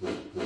you